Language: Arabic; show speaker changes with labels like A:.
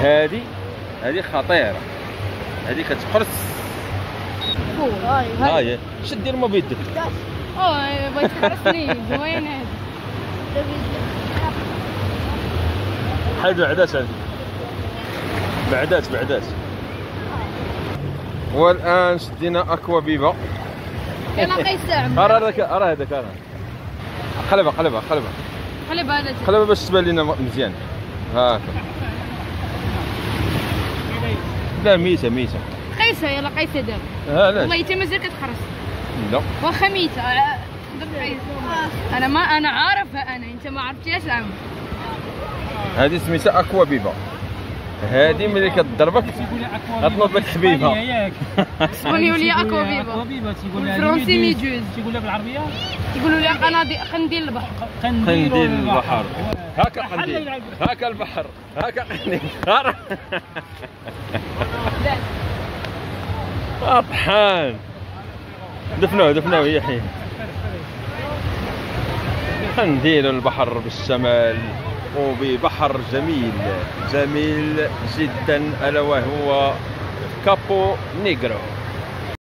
A: هذه هذه خطيرة. هذه كتقرص. ها هي شد دير ما بيدك.
B: أوه بغيت تخرسني زوين هذا
A: حيد بعدات بعدات بعدات والآن شدينا أكوا بيبا
B: يلا قيس
A: أرى هذاك أرى. هذاك قلبها قلبها قلبها قلبها باش تبان لنا مزيان. هاكا. لا ميته ميته
B: قيسها يلا قيسها دابا.
A: ها لا
B: والله حتى مازال كتخرس
A: لا.
B: واخا ميتة. آه،. أنا ما أنا عارفة أنا أنت ما عرفتيهاش عم
A: هذه سميتها أكوا بيبا. هذه ملي كتضربك غتنوض لك خبيبه
C: ياك.
B: سموني وليا أكوا
C: أكوا
B: بيبا
C: بيبا تيقول لها
B: بالفرنسي
C: ميدوز.
B: ميدوز.
C: تيقول لها بالعربية؟
B: يقولوا لي قناديل قنديل البحر.
A: قنديل البحر.
C: حل
A: قنديل. هكا البحر. هكا قنديل. طحان دفنوه دفنوه يحيى. قنديل البحر بالشمال وببحر جميل جميل جدا ألا وهو كابو نيغرو